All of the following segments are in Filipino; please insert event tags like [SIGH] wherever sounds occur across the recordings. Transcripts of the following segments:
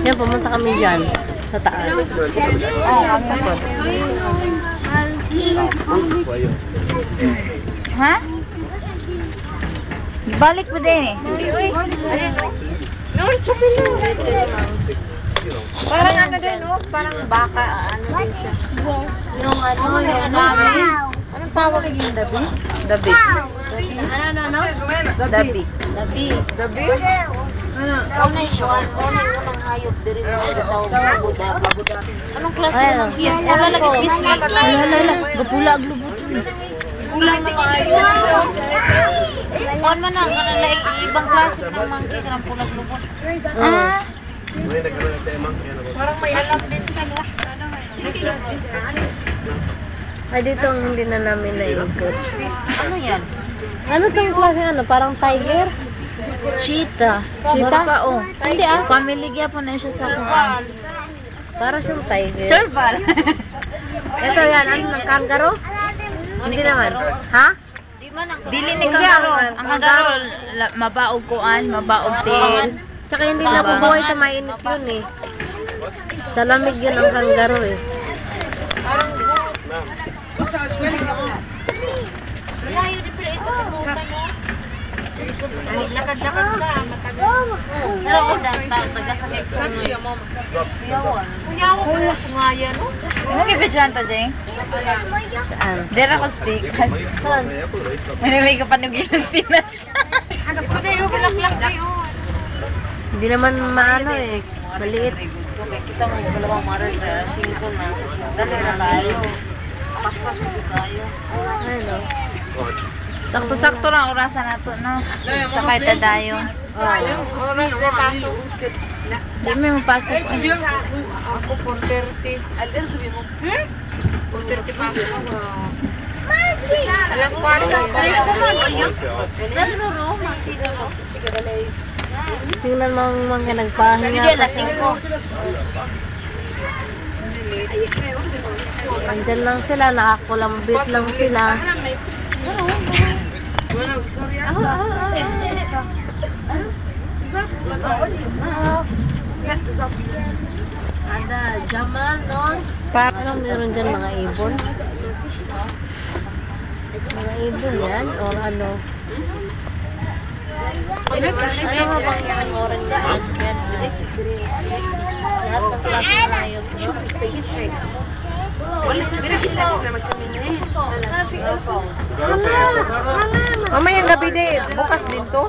Yan, pumunta kami dyan. Sa taas. Kami. Ha? Balik mo din eh. Parang ano din, oh. Parang baka, ano din siya. Yung ano, yung namin. Tawag yung dabi? Dabi. Ano, ano, ano? Dabi. Dabi. Dabi? Unay siya, unay unang hayop diri mo sa tawag babuda, babuda. Anong klase Ay, ng ano? yan? Wala lagi biscuit. Ala, ala, ala. Gapula ang lubot. Kulang din kayo. Kuan man na kana laing ibang klase ng monkey kanang pulag lubot. Ah. Parang may alam din siya, no? Ay dito ang hindi na namin naikot. Ano yan? Ano tong klase ano? Parang tiger? Cheetah. Cheetah? pa, oh. Hindi ah. Family gyapon na siya sa kuan. Parang siyang tiger. Serval. [LAUGHS] Ito yan, ano ng kangaroo? Hindi naman. Ha? Dili ni Hindi, kangaro. ang- Ang kangaro, la- mabaog kuan, mabaog tail. Tsaka hindi nabubuhay sa mainit yun eh. Sa lamig yun ang kangaroo eh. Lakad-lakad ka, matagal. Pero kung taga sa Quezon. Kuyawa ko na sungaya, no? Mo gibidyan to, Jeng? Saan? Dera ko speak. Saan? Manilay ka pa ng gilas pinas. Hanap ko na na yun. Hindi naman maano eh. Maliit. Kita mo, dalawang maral, singko na. Dali na tayo. Mo tayo. Ano? Sakto-sakto lang orasan nato, no? Sakay ta dayo. Oras na pasok. Di may mapasok. Ako, 4.30. Hmm? 4.30 pasok ako. Alas 4 na. Daluro, makiduro. Tingnan mo ang mga nagpahinga. Hindi, lasing ko. Andyan lang sila, nakakulambit lang sila. Ada Jamal, no? Pa Anong meron dyan mga ibon? Mga ibon yan? Or ano? Ano nga bang orange yan? Lahat ng klase ng hayop, no? Mamayang gabi din, bukas din to.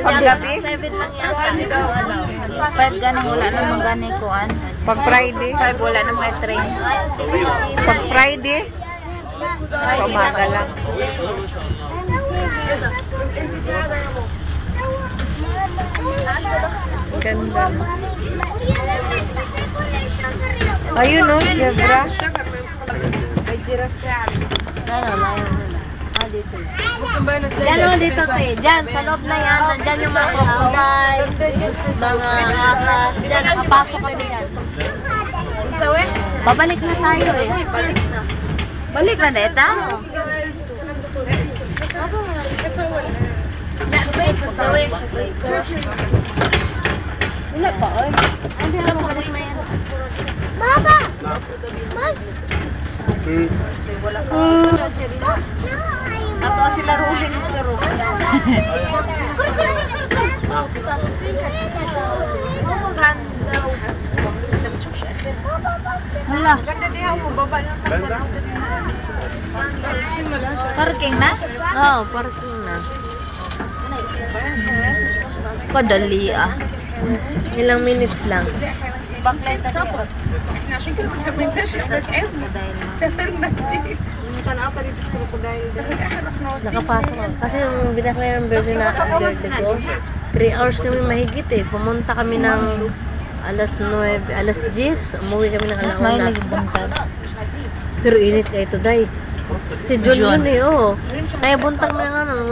Paggabi? 7 lang yata. Five ganang wala namang gani kuan. Pag Friday? Five wala na may train. Pag Friday? Pamaga lang. Ganda. Ayun no, zebra. May giraffe. Ano, layo nila. Ah, dito. Diyan o, dito te. Diyan, sa loob na yan. Diyan yung mga crocodile, mga ahas. Diyan, nakapasok kami yan. Babalik na tayo eh. Balik na deta. Wala pa, oy. Na yan. Baba! Mas! Ato sila ruling pero. Hala, parking na? Oo, oh, parking na. Kadali ah. Ilang minutes lang. Backlight na Nakapasok ako. Kasi yung binakla ng birthday na birthday ko, 3 hours kami mahigit eh. Pumunta kami ng alas 9, alas 10. Umuwi kami ng alas Mas may 1. lagi buntag. Pero init kayo today. Kasi June June. yun eh, oo. Kaya buntag na nga nung